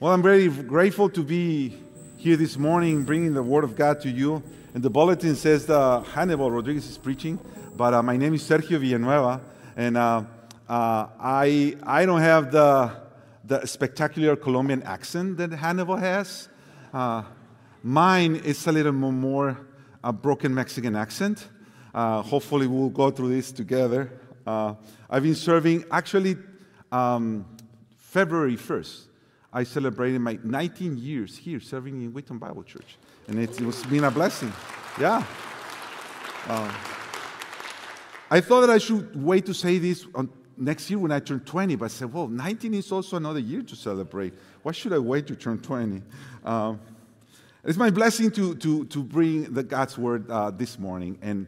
Well, I'm very grateful to be here this morning bringing the Word of God to you. And the bulletin says that Hanibal Rodriguez is preaching, but uh, my name is Sergio Villanueva, and uh, uh, I, I don't have the, the spectacular Colombian accent that Hanibal has. Uh, mine is a little more a broken Mexican accent. Uh, hopefully, we'll go through this together. I've been serving, actually, um, February 1st. I celebrated my 19 years here serving in Wheaton Bible Church. And it, it was been a blessing. Yeah. Uh, I thought that I should wait to say this on next year when I turn 20, but I said, well, 19 is also another year to celebrate. Why should I wait to turn 20? Um, it's my blessing to, to, to bring the God's word uh, this morning. And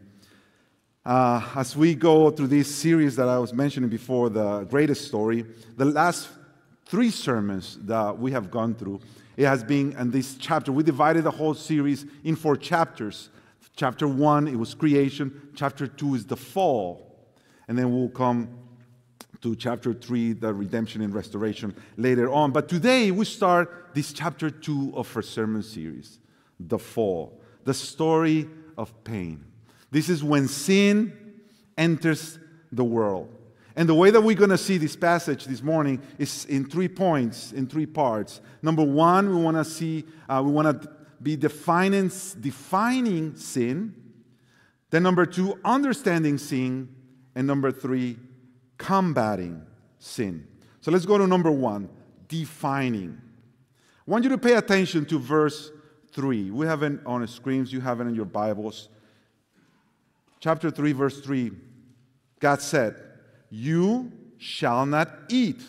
uh, as we go through this series that I was mentioning before, the greatest story, the last three sermons that we have gone through. It has been in this chapter. We divided the whole series in four chapters. Chapter one, it was creation. Chapter two is the fall. And then we'll come to chapter three, the redemption and restoration later on. But today we start this chapter two of our sermon series, the fall, the story of pain. This is when sin enters the world. And the way that we're going to see this passage this morning is in three points, in three parts. Number one, we want to see, uh, we want to be defining, defining sin. Then, number two, understanding sin. And number three, combating sin. So let's go to number one, defining. I want you to pay attention to verse 3. We have it on the screens, you have it in your Bibles. Chapter 3, verse 3. God said, you shall not eat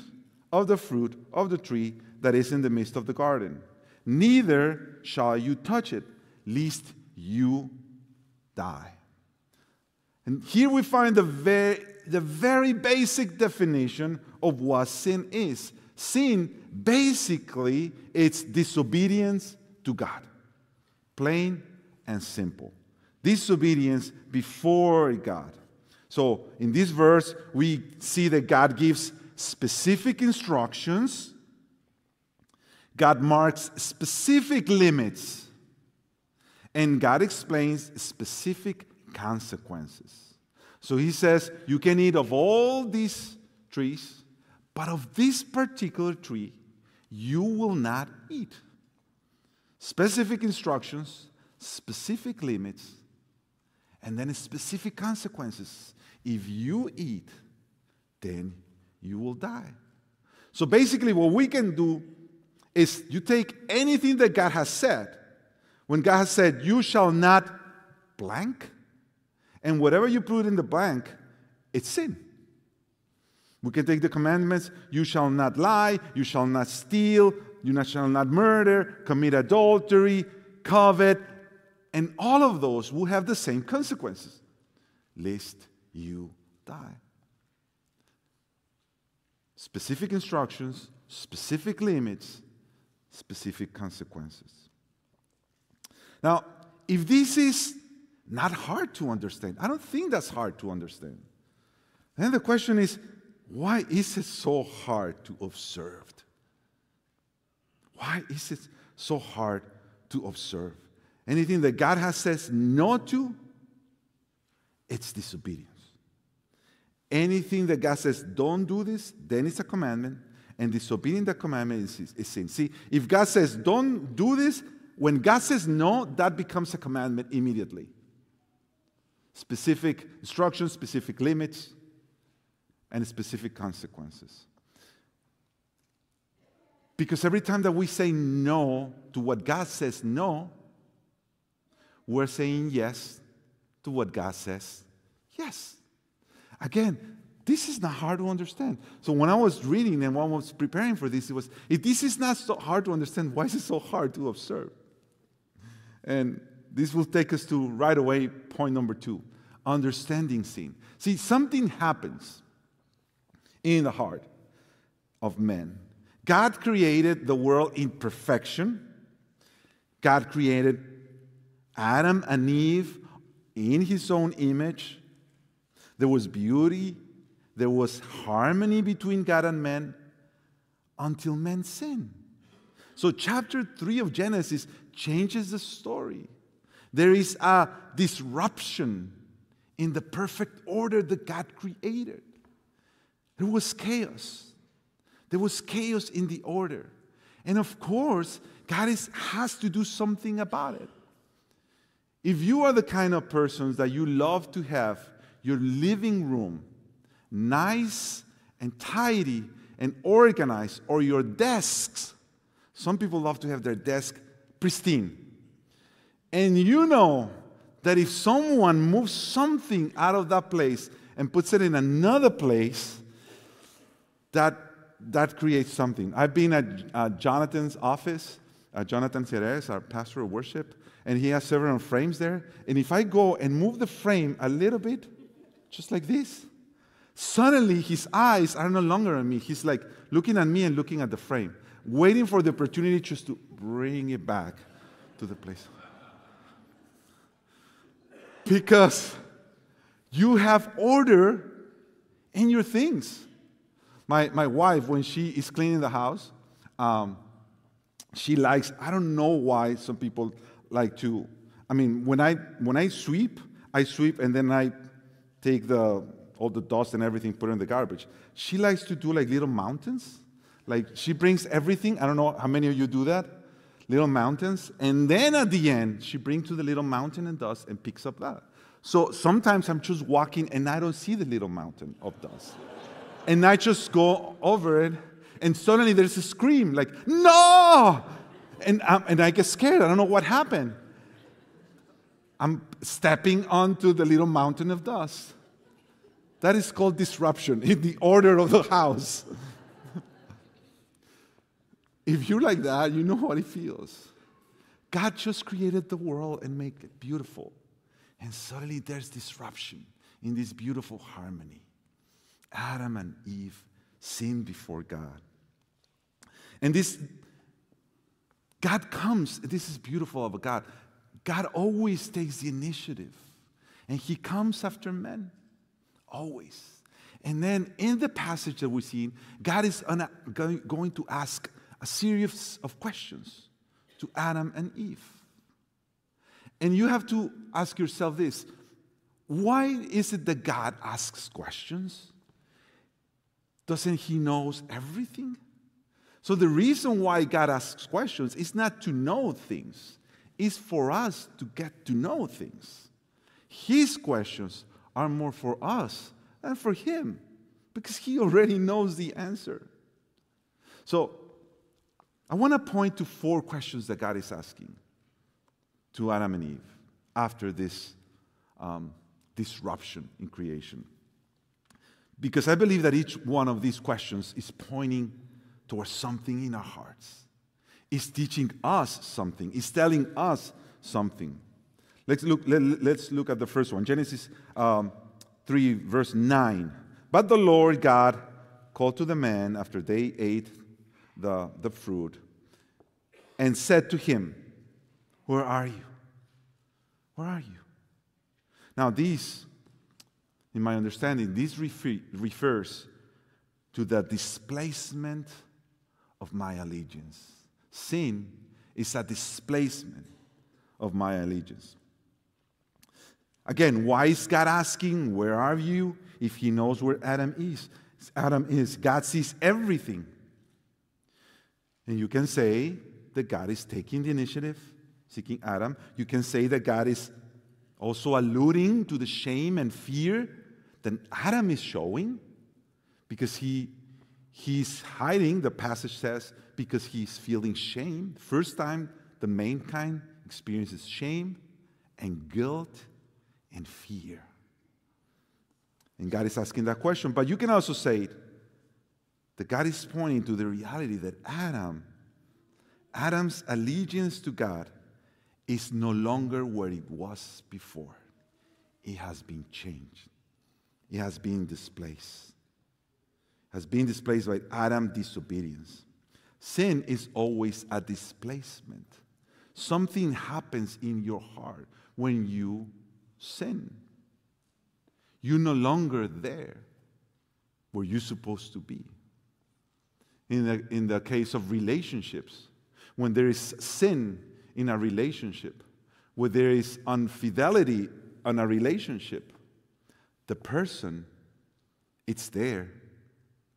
of the fruit of the tree that is in the midst of the garden, neither shall you touch it, lest you die. And here we find the very, the very basic definition of what sin is. Sin, basically, it's disobedience to God. Plain and simple. Disobedience before God. So in this verse, we see that God gives specific instructions, God marks specific limits, and God explains specific consequences. So he says, You can eat of all these trees, but of this particular tree, you will not eat. Specific instructions, specific limits, and then specific consequences. If you eat, then you will die. So basically, what we can do is you take anything that God has said. When God has said, You shall not blank, and whatever you put in the blank, it's sin. We can take the commandments you shall not lie, you shall not steal, you shall not murder, commit adultery, covet, and all of those will have the same consequences. Lest you die. Specific instructions, specific limits, specific consequences. Now, if this is not hard to understand, I don't think that's hard to understand. Then the question is why is it so hard to observe? Why is it so hard to observe? Anything that God has says no to, it's disobedience. Anything that God says, don't do this, then it's a commandment, and disobeying the commandment is, is sin. See, if God says, don't do this, when God says no, that becomes a commandment immediately. Specific instructions, specific limits, and specific consequences. Because every time that we say no to what God says no, we're saying yes to what God says yes. Again, this is not hard to understand. So when I was reading and when I was preparing for this, it was, if this is not so hard to understand, why is it so hard to observe? And this will take us to right away point number two understanding sin. See, something happens in the heart of men. God created the world in perfection. God created Adam and Eve in his own image. There was beauty, there was harmony between God and man until man sinned. So, chapter 3 of Genesis changes the story. There is a disruption in the perfect order that God created. There was chaos. There was chaos in the order. And of course, God is, has to do something about it. If you are the kind of persons that you love to have your living room nice and tidy and organized, or your desks, some people love to have their desk pristine. And you know that if someone moves something out of that place and puts it in another place, that, that creates something. I've been at uh, Jonathan's office, uh, Jonathan Ceres, our pastor of worship, and he has several frames there. And if I go and move the frame a little bit, just like this, suddenly his eyes are no longer on me. He's like looking at me and looking at the frame, waiting for the opportunity just to bring it back to the place. Because you have order in your things. My, my wife, when she is cleaning the house, um, she likes, I don't know why some people like to, I mean, when I, when I sweep, I sweep and then I take the, all the dust and everything, put it in the garbage. She likes to do like little mountains. Like she brings everything. I don't know how many of you do that. Little mountains. And then at the end, she brings to the little mountain and dust and picks up that. So sometimes I'm just walking and I don't see the little mountain of dust. and I just go over it and suddenly there's a scream like, no! And, and I get scared. I don't know what happened. I'm stepping onto the little mountain of dust. That is called disruption in the order of the house. if you're like that, you know what it feels. God just created the world and made it beautiful. And suddenly there's disruption in this beautiful harmony. Adam and Eve sinned before God. And this, God comes, this is beautiful of a God. God always takes the initiative and he comes after men. Always. And then in the passage that we're seeing, God is going to ask a series of questions to Adam and Eve. And you have to ask yourself this why is it that God asks questions? Doesn't he knows everything? So the reason why God asks questions is not to know things, it's for us to get to know things. His questions are more for us than for him because he already knows the answer. So I want to point to four questions that God is asking to Adam and Eve after this um, disruption in creation. Because I believe that each one of these questions is pointing towards something in our hearts, is teaching us something, is telling us something. Let's look, let, us look at the first one Genesis um, 3, verse 9. But the Lord God called to the man after they ate the, the fruit and said to him, Where are you? Where are you? Now, these, in my understanding, this refer, refers to the displacement of my allegiance. Sin is a displacement of my allegiance. Again, why is God asking, Where are you? if he knows where Adam is? Adam is. God sees everything. And you can say that God is taking the initiative, seeking Adam. You can say that God is also alluding to the shame and fear that Adam is showing because he, he's hiding, the passage says, because he's feeling shame. First time the mankind experiences shame and guilt and fear. And God is asking that question. But you can also say it that God is pointing to the reality that Adam, Adam's allegiance to God, is no longer where it was before. It has been changed. It has been displaced. It has been displaced by Adam's disobedience. Sin is always a displacement. Something happens in your heart when you sin. You're no longer there where you're supposed to be. In the, in the case of relationships, when there is sin in a relationship, where there is infidelity in a relationship, the person, it's there,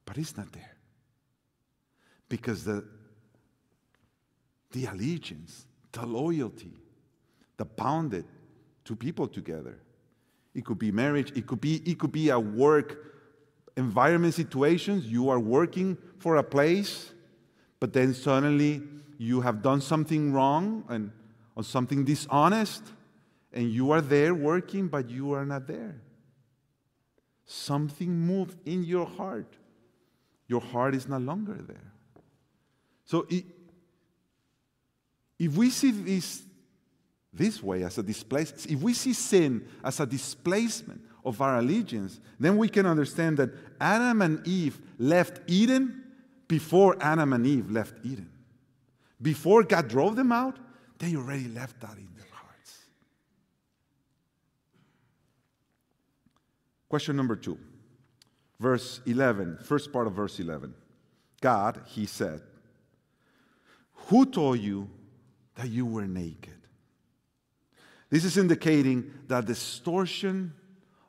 but it's not there. Because the, the allegiance, the loyalty, the bounded two people together. It could be marriage, it could be, it could be a work environment situations. You are working for a place, but then suddenly you have done something wrong and or something dishonest, and you are there working, but you are not there. Something moved in your heart. Your heart is no longer there. So if we see this this way as a displacement, if we see sin as a displacement of our allegiance, then we can understand that Adam and Eve left Eden before Adam and Eve left Eden. Before God drove them out, they already left that in their hearts. Question number two, verse 11, first part of verse 11. God, he said, Who told you that you were naked? This is indicating the distortion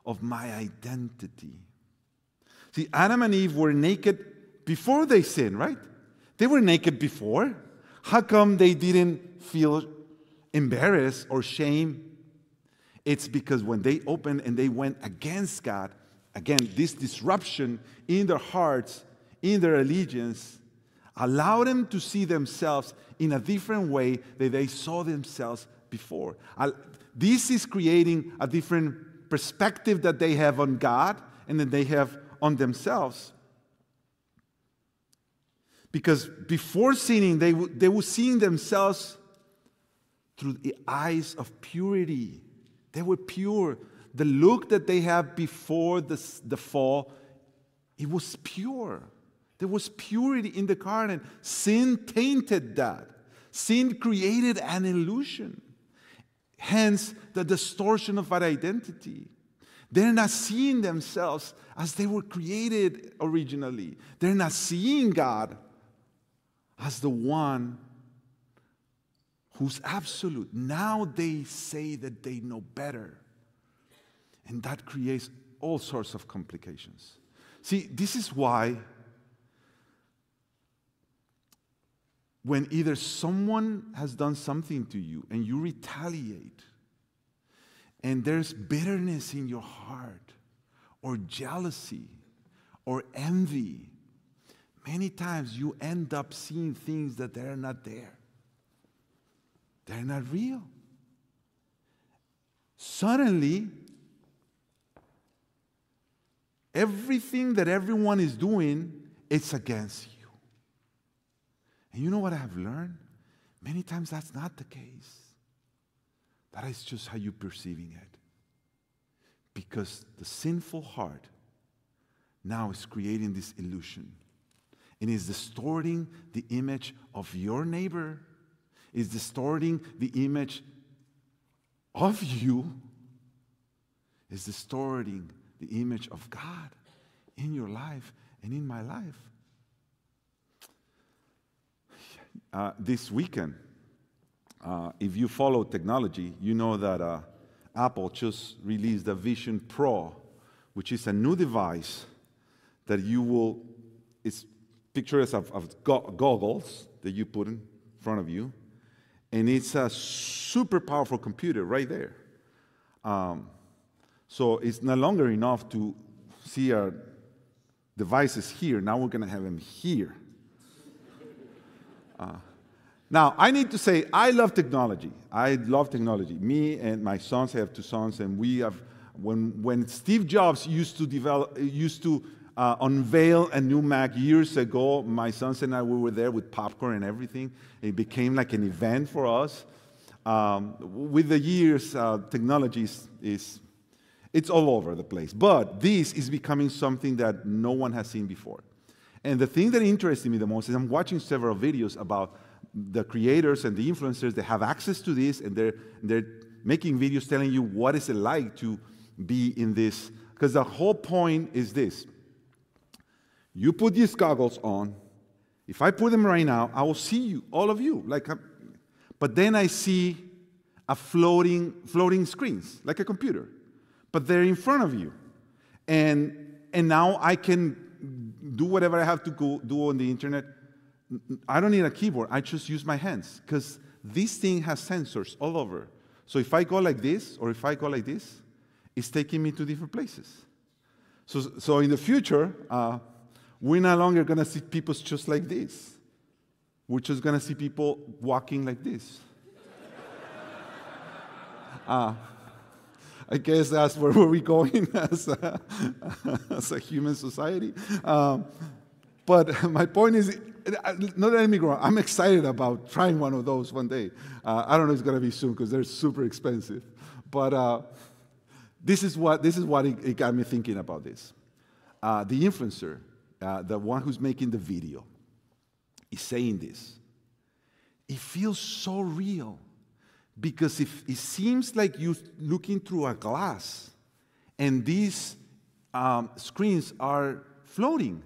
of my identity. See, Adam and Eve were naked before they sinned, right? They were naked before. How come they didn't feel embarrassed or shame? It's because when they opened and they went against God, again, this disruption in their hearts, in their allegiance, allowed them to see themselves in a different way that they saw themselves before. This is creating a different perspective that they have on God and that they have on themselves. Because before sinning, they, they were seeing themselves through the eyes of purity. They were pure. The look that they have before the, the fall, it was pure. There was purity in the garden. Sin tainted that. Sin created an illusion. Hence, the distortion of our identity. They're not seeing themselves as they were created originally. They're not seeing God as the one who's absolute. Now they say that they know better. And that creates all sorts of complications. See, this is why when either someone has done something to you and you retaliate, and there's bitterness in your heart, or jealousy, or envy, many times you end up seeing things that they're not there. They're not real. Suddenly, everything that everyone is doing, it's against you. And you know what I have learned? Many times that's not the case. That is just how you're perceiving it. Because the sinful heart now is creating this illusion and is distorting the image of your neighbor, is distorting the image of you, is distorting the image of God in your life and in my life. Uh, this weekend, uh, if you follow technology, you know that uh, Apple just released the Vision Pro, which is a new device that you will, it's pictures of, of go- goggles that you put in front of you, and it's a super powerful computer right there. Um, so it's no longer enough to see our devices here. Now we're going to have them here. Uh, now, I need to say, I love technology. I love technology. Me and my sons, I have two sons, and we have, when, when Steve Jobs used to develop, used to uh, unveil a new Mac years ago, my sons and I, we were there with popcorn and everything. It became like an event for us. Um, with the years, uh, technology is, is, it's all over the place. But this is becoming something that no one has seen before. And the thing that interested me the most is I'm watching several videos about the creators and the influencers that have access to this and they're, they're making videos telling you what is it like to be in this. Because the whole point is this you put these goggles on, If I put them right now, I will see you, all of you. Like, a, but then I see a floating, floating screens, like a computer. But they're in front of you. And, and now I can do whatever I have to go, do on the internet. I don't need a keyboard. I just use my hands because this thing has sensors all over. So if I go like this or if I go like this, it's taking me to different places. So, so in the future, uh, we're no longer going to see people just like this. We're just going to see people walking like this. uh, I guess that's where we're going as a, as a human society. Um, but my point is, not let me grow. I'm excited about trying one of those one day. Uh, I don't know if it's going to be soon because they're super expensive. But uh, this is what, this is what it, it got me thinking about this. Uh, the influencer, uh, the one who's making the video, is saying this. It feels so real because if it seems like you're looking through a glass and these um, screens are floating.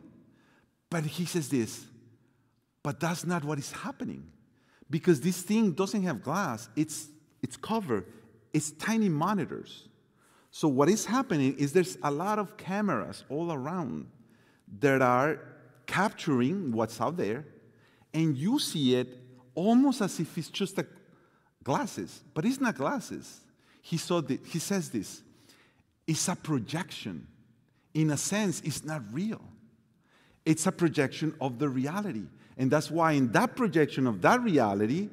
But he says this, but that's not what is happening because this thing doesn't have glass, it's, it's covered, it's tiny monitors. So, what is happening is there's a lot of cameras all around that are capturing what's out there, and you see it almost as if it's just a glasses, but it's not glasses. He, saw the, he says this it's a projection. In a sense, it's not real. It's a projection of the reality. And that's why, in that projection of that reality,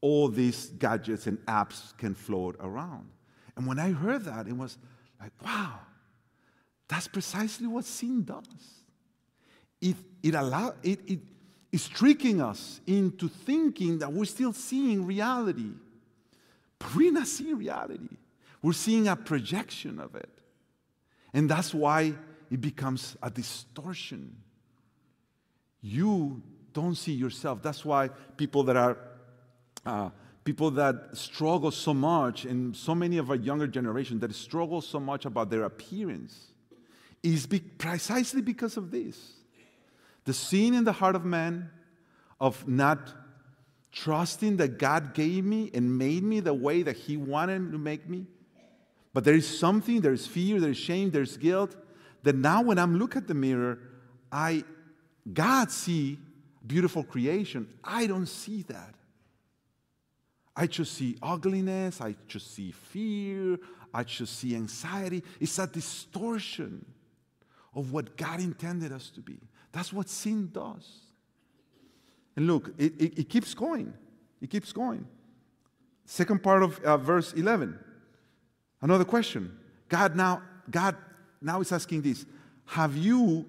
all these gadgets and apps can float around. And when I heard that, it was like, wow, that's precisely what sin does. It, it, allow, it, it, is tricking us into thinking that we're still seeing reality. But we're not seeing reality. We're seeing a projection of it. And that's why it becomes a distortion. You don't see yourself. That's why people that are uh, people that struggle so much, and so many of our younger generation that struggle so much about their appearance, is be- precisely because of this. The sin in the heart of man of not trusting that God gave me and made me the way that He wanted to make me. But there is something, there's fear, there's shame, there's guilt, that now when I'm look at the mirror, I God see beautiful creation. I don't see that. I just see ugliness, I just see fear, I just see anxiety. It's a distortion of what God intended us to be. That's what sin does. And look, it, it, it keeps going. It keeps going. Second part of uh, verse 11. Another question. God now, God now is asking this. Have you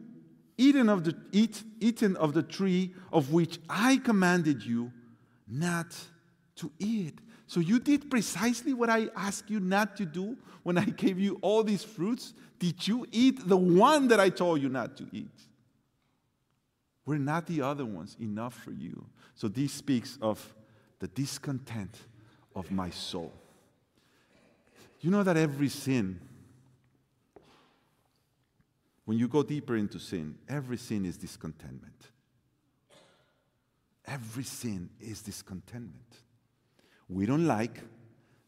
eaten of the, eat, eaten of the tree of which I commanded you not to eat? So you did precisely what I asked you not to do when I gave you all these fruits. Did you eat the one that I told you not to eat? We're not the other ones enough for you. So this speaks of the discontent of my soul. You know that every sin, when you go deeper into sin, every sin is discontentment. Every sin is discontentment. We don't like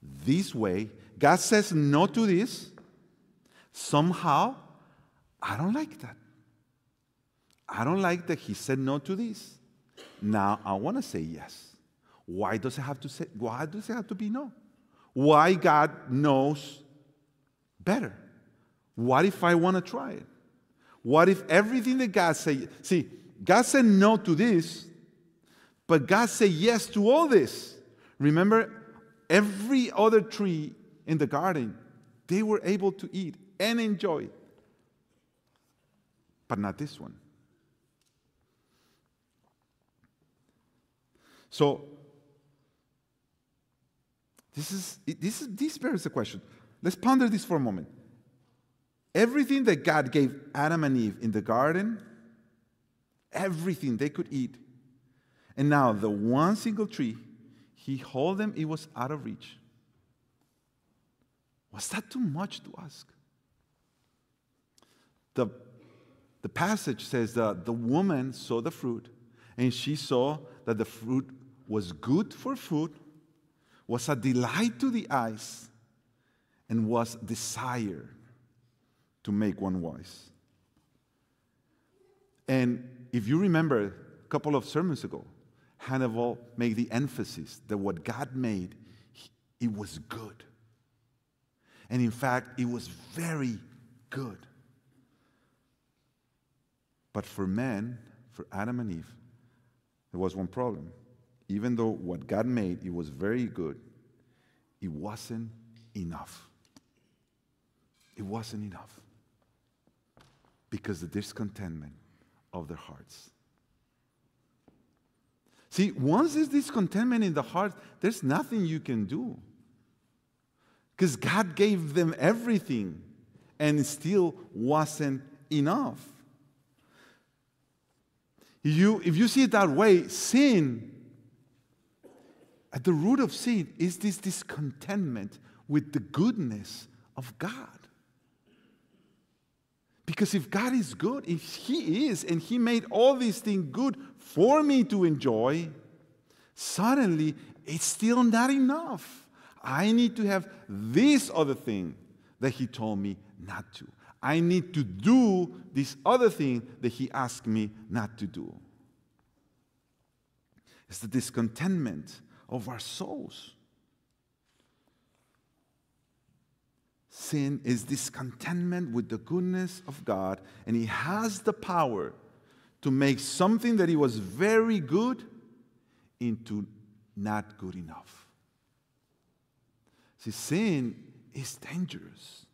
this way. God says no to this. Somehow, I don't like that. I don't like that he said no to this. Now I want to say yes. Why does it have to say why does it have to be no? Why God knows better? What if I want to try it? What if everything that God said, see, God said no to this, but God said yes to all this. Remember, every other tree in the garden, they were able to eat and enjoy, but not this one. So this is this is this bears the question. Let's ponder this for a moment. Everything that God gave Adam and Eve in the garden, everything they could eat. And now the one single tree, he told them it was out of reach. Was that too much to ask? The the passage says that the woman saw the fruit, and she saw that the fruit was good for food, was a delight to the eyes, and was desired to make one wise. And if you remember a couple of sermons ago, Hanibal made the emphasis that what God made, it was good. And in fact, it was very good. But for men, for Adam and Eve, there was one problem. Even though what God made, it was very good, it wasn't enough. It wasn't enough. Because the discontentment of their hearts. See, once there's discontentment in the heart, there's nothing you can do. Because God gave them everything and it still wasn't enough. You, if you see it that way, sin, at the root of sin, is this discontentment with the goodness of God. Because if God is good, if He is, and He made all these things good for me to enjoy, suddenly it's still not enough. I need to have this other thing that He told me not to. I need to do this other thing that He asked me not to do. It's the discontentment of our souls. Sin is discontentment with the goodness of God, and He has the power to make something that He was very good into not good enough. See, sin is dangerous.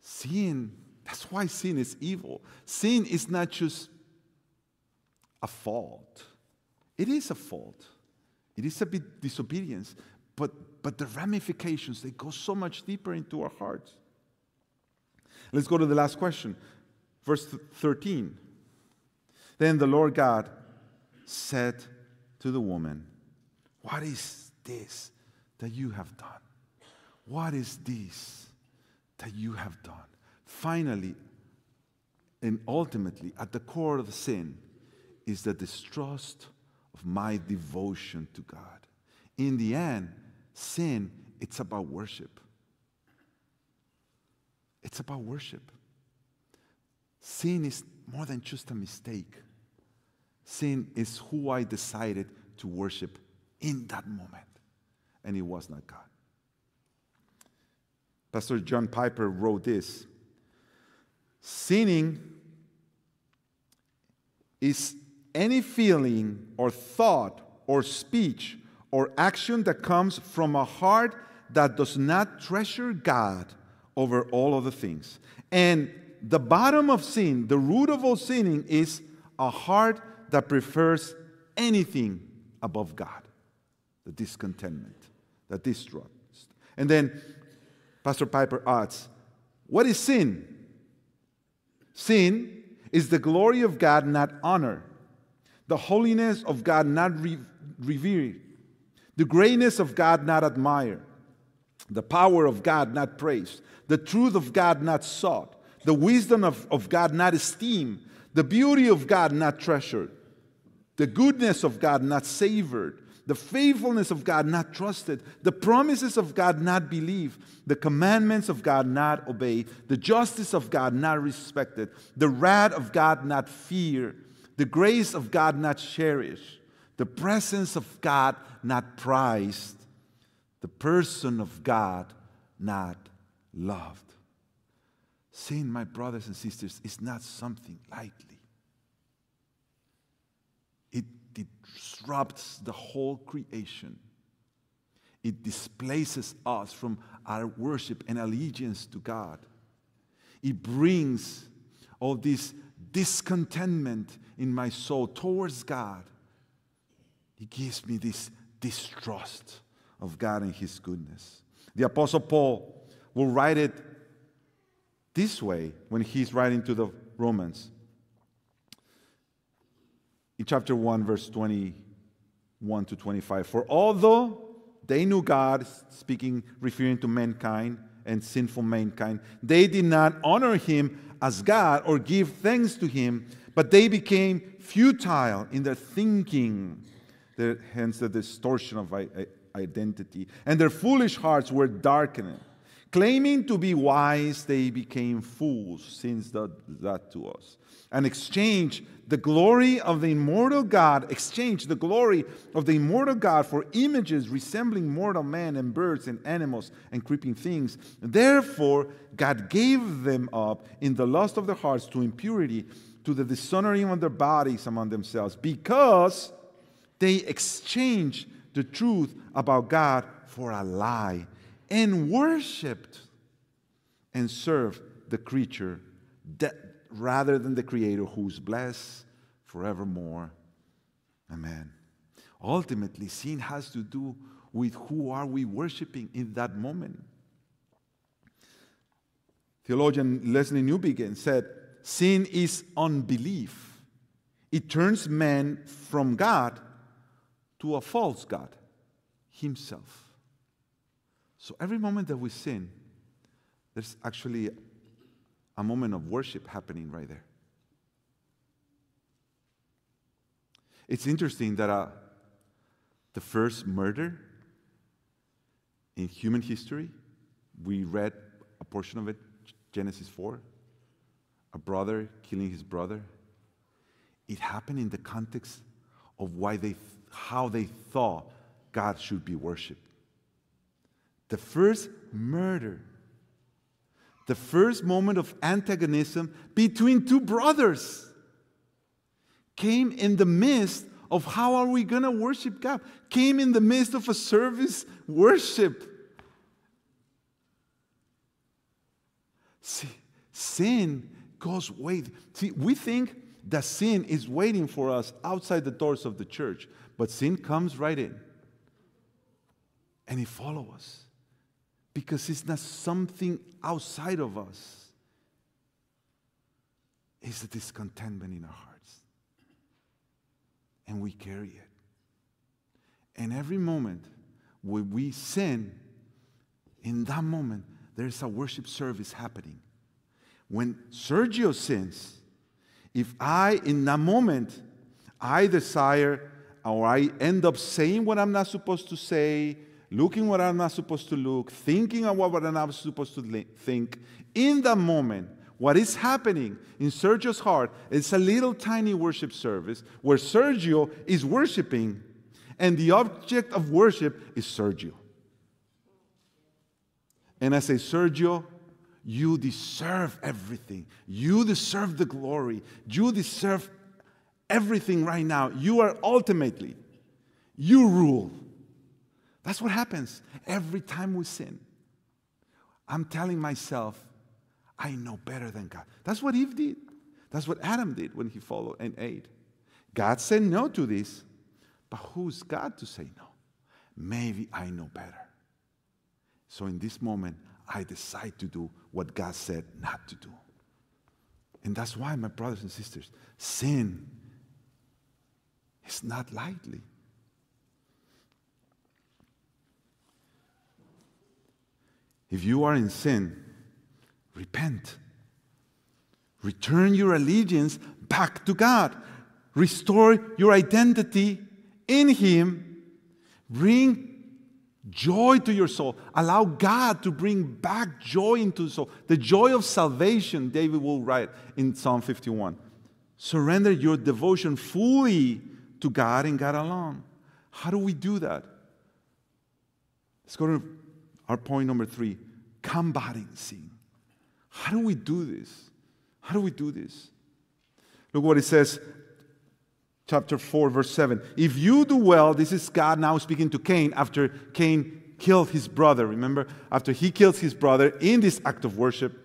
Sin, that's why sin is evil. Sin is not just a fault, it is a fault. It is a bit disobedience, but, but the ramifications, they go so much deeper into our hearts. Let's go to the last question. Verse 13. Then the Lord God said to the woman, What is this that you have done? What is this that you have done? Finally, and ultimately, at the core of sin is the distrust of my devotion to God. In the end, sin, it's about worship. It's about worship. Sin is more than just a mistake. Sin is who I decided to worship in that moment. And it was not God. Pastor John Piper wrote this Sinning is any feeling or thought or speech or action that comes from a heart that does not treasure God over all other things. And the bottom of sin, the root of all sinning, is a heart that prefers anything above God the discontentment, the distrust. And then Pastor Piper adds, What is sin? Sin is the glory of God not honor the holiness of God not re- revered, the greatness of God not admired, the power of God not praised, the truth of God not sought, the wisdom of, of God not esteemed, the beauty of God not treasured, the goodness of God not savored, the faithfulness of God not trusted, the promises of God not believed, the commandments of God not obeyed, the justice of God not respected, the wrath of God not feared the grace of God not cherished, the presence of God not prized, the person of God not loved. Sin, my brothers and sisters, is not something lightly. It, disrupts the whole creation. It displaces us from our worship and allegiance to God. It brings all this discontentment in my soul towards God, He gives me this distrust of God and His goodness. The Apostle Paul will write it this way when he's writing to the Romans. In chapter 1, verse 21 to 25. For although they knew God, speaking, referring to mankind, and sinful mankind. They did not honor him as God or give thanks to him, but they became futile in their thinking, hence the distortion of identity. And their foolish hearts were darkened. Claiming to be wise, they became fools, since that, that to us. And exchange the glory of the immortal God, exchange the glory of the immortal God for images resembling mortal men and birds and animals and creeping things. Therefore, God gave them up in the lust of their hearts to impurity, to the dishonoring of their bodies among themselves, because they exchanged the truth about God for a lie and worshiped and served the creature that, rather than the creator who's blessed forevermore. Amen. Ultimately, sin has to do with who are we worshiping in that moment. Theologian Lesslie Newbigin said, Sin is unbelief. It turns man from God to a false God, himself. So every moment that we sin, there's actually a moment of worship happening right there. It's interesting that uh, the first murder in human history, we read a portion of it, Genesis 4, a brother killing his brother. It happened in the context of why they, how they thought God should be worshiped the first murder, the first moment of antagonism between two brothers came in the midst of how are we going to worship God, came in the midst of a service worship. See, sin goes wait. See, we think that sin is waiting for us outside the doors of the church, but sin comes right in and it follows us because it's not something outside of us, it's a discontentment in our hearts. And we carry it. And every moment when we sin, in that moment, there's a worship service happening. When Sergio sins, if I, in that moment, I desire or I end up saying what I'm not supposed to say, looking what I'm not supposed to look, thinking of what I'm not supposed to think, in that moment, what is happening in Sergio's heart is a little tiny worship service where Sergio is worshiping, and the object of worship is Sergio. And I say, Sergio, you deserve everything. You deserve the glory. You deserve everything right now. You are ultimately, you rule. That's what happens every time we sin. I'm telling myself, I know better than God. That's what Eve did. That's what Adam did when he followed and ate. God said no to this, but who's God to say no? Maybe I know better. So in this moment, I decide to do what God said not to do. And that's why, my brothers and sisters, sin is not lightly. If you are in sin, repent. Return your allegiance back to God. Restore your identity in Him. Bring joy to your soul. Allow God to bring back joy into the soul. The joy of salvation, David will write in Psalm 51. Surrender your devotion fully to God and God alone. How do we do that? Let's go to our point number three combating sin. How do we do this? How do we do this? Look what it says, chapter 4, verse 7. If you do well, this is God now speaking to Cain after Cain killed his brother. Remember, after he kills his brother in this act of worship,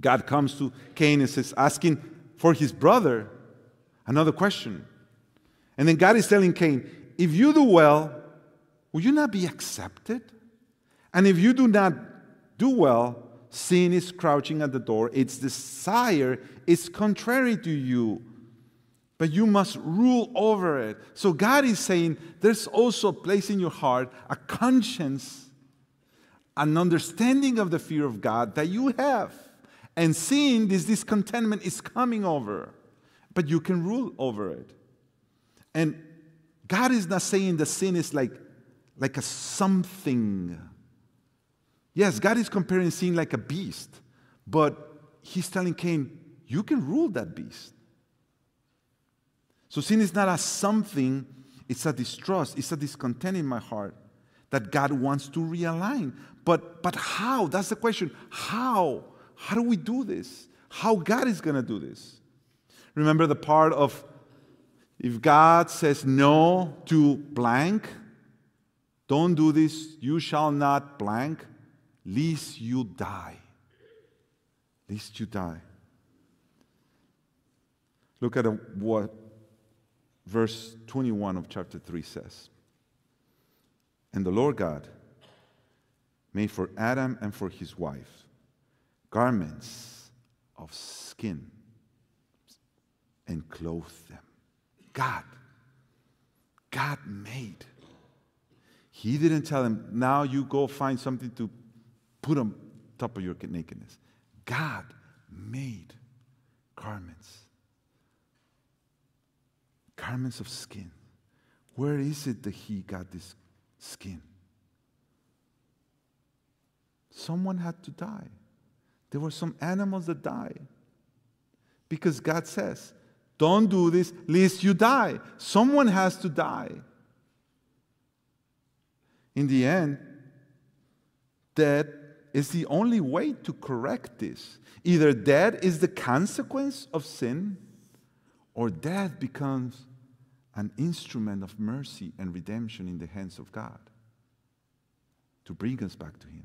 God comes to Cain and says, asking for his brother another question. And then God is telling Cain, if you do well, will you not be accepted? And if you do not do well, sin is crouching at the door. Its desire is contrary to you, but you must rule over it. So God is saying there's also a place in your heart, a conscience, an understanding of the fear of God that you have. And seeing this discontentment is coming over, but you can rule over it. And God is not saying the sin is like, like a something. Yes, God is comparing sin like a beast, but He's telling Cain, you can rule that beast. So sin is not a something, it's a distrust, it's a discontent in my heart that God wants to realign. But, but how? That's the question. How? How do we do this? How God is going to do this? Remember the part of if God says no to blank, don't do this, you shall not blank, lest you die. Lest you die. Look at what verse 21 of chapter 3 says. And the Lord God made for Adam and for his wife garments of skin and clothed them. God, God made. He didn't tell him, now you go find something to put on top of your nakedness. God made garments. Garments of skin. Where is it that he got this skin. Someone had to die. There were some animals that died. Because God says, don't do this lest you die. Someone has to die. In the end, death is the only way to correct this. Either death is the consequence of sin, or death becomes an instrument of mercy and redemption in the hands of God to bring us back to Him.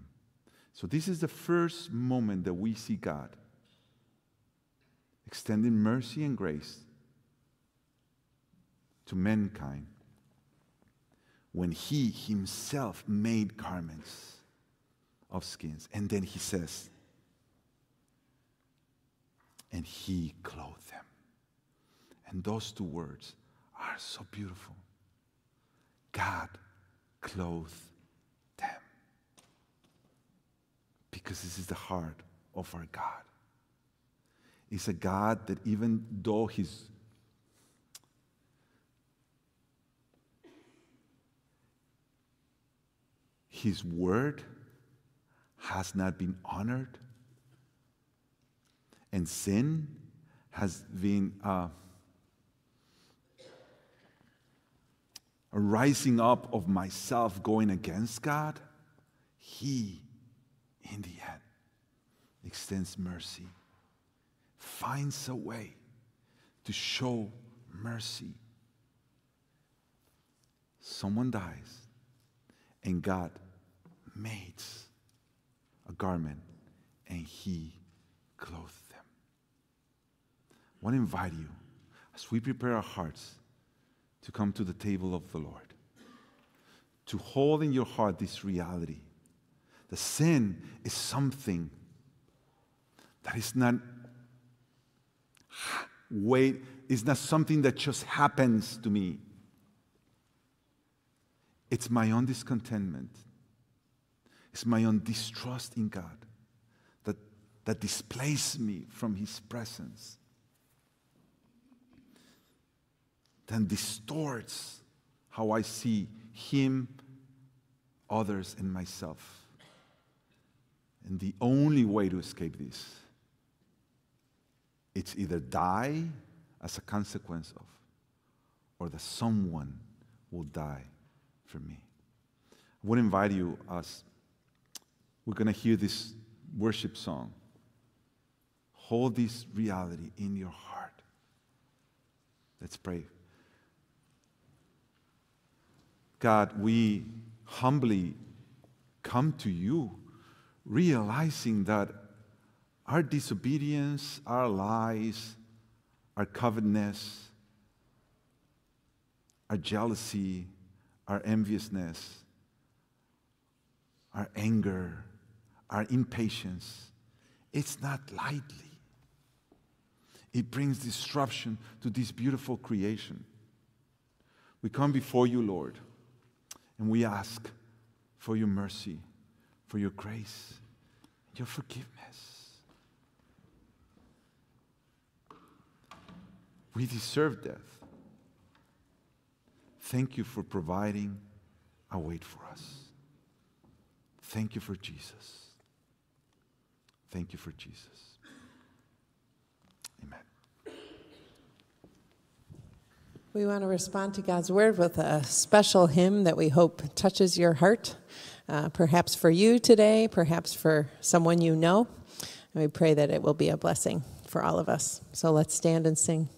So, this is the first moment that we see God extending mercy and grace to mankind when He Himself made garments of skins. And then He says, and He clothed them. And those two words, are so beautiful. God clothed them. Because this is the heart of our God. It's a God that even though His His word has not been honored, and sin has been uh, a rising up of myself going against God, He, in the end, extends mercy, finds a way to show mercy. Someone dies, and God makes a garment, and He clothed them. I want to invite you, as we prepare our hearts, to come to the table of the Lord, to hold in your heart this reality. The sin is something that is not wait is not something that just happens to me. It's my own discontentment. It's my own distrust in God that, that displaces me from His presence. then distorts how I see Him, others, and myself. And the only way to escape this, it's either die as a consequence of, or that someone will die for me. I would invite you as we're going to hear this worship song. Hold this reality in your heart. Let's pray. God, we humbly come to you, realizing that our disobedience, our lies, our covetousness, our jealousy, our enviousness, our anger, our impatience, it's not lightly. It brings disruption to this beautiful creation. We come before you, Lord and we ask for your mercy, for your grace, your forgiveness. We deserve death. Thank you for providing a way for us. Thank you for Jesus. Thank you for Jesus. Amen. We want to respond to God's word with a special hymn that we hope touches your heart, uh, perhaps for you today, perhaps for someone you know. And we pray that it will be a blessing for all of us. So let's stand and sing.